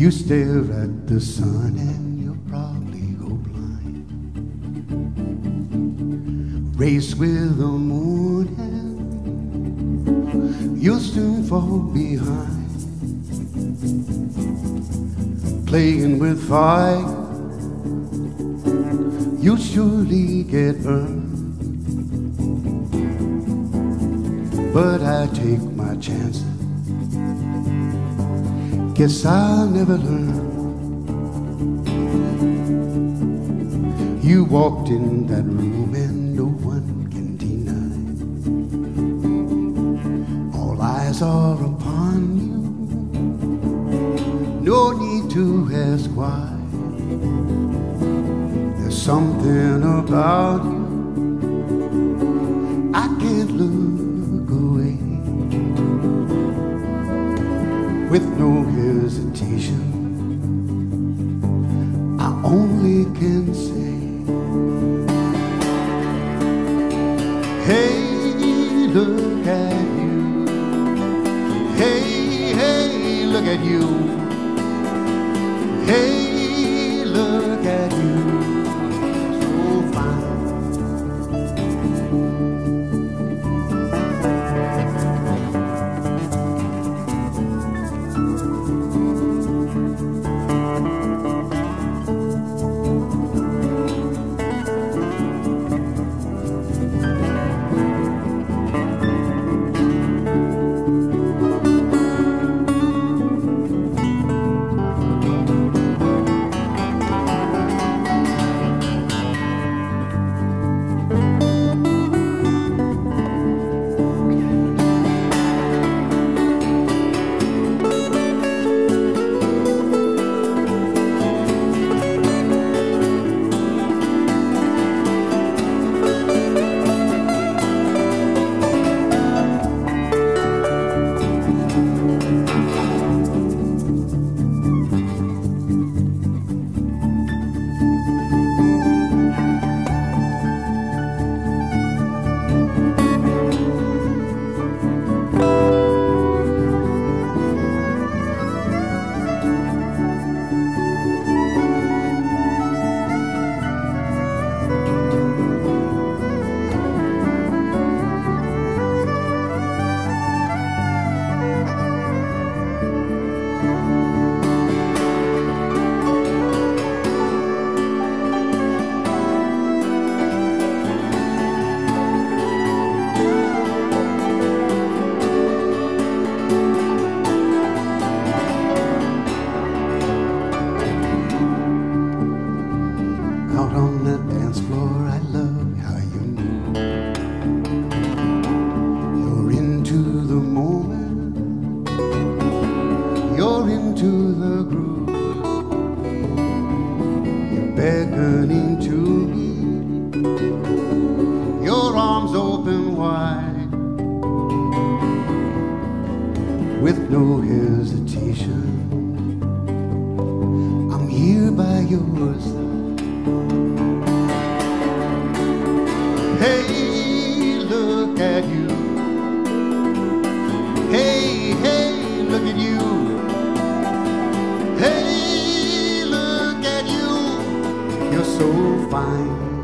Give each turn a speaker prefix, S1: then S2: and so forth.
S1: You stare at the sun and you'll probably go blind. Race with the moon and you'll soon fall behind. Playing with fire, you'll surely get burned. But I take my chances guess I'll never learn. You walked in that room and no one can deny. All eyes are upon you. No need to ask why. There's something about you I can't look with no hesitation. I only can say, Hey, look at you. Hey, hey, look at you. Hey, into the groove. You're beckoning to me, your arms open wide, with no hesitation. I'm here by your side. Hey, look at you. So fine.